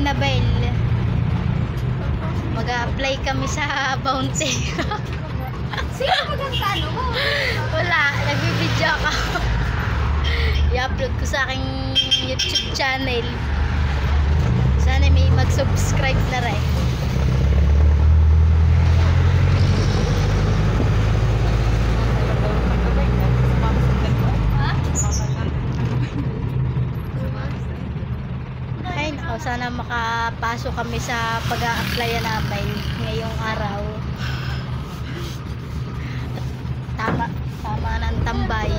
Annabelle. Mag-a-apply kami sa bouncy sino magkakano ko? wala, nagbibidyo ako. I-upload ko sa aking youtube channel. Sana may Nako, sana makapasok kami sa pag-a-apply namin ngayong araw. Tama, tama ng tambay.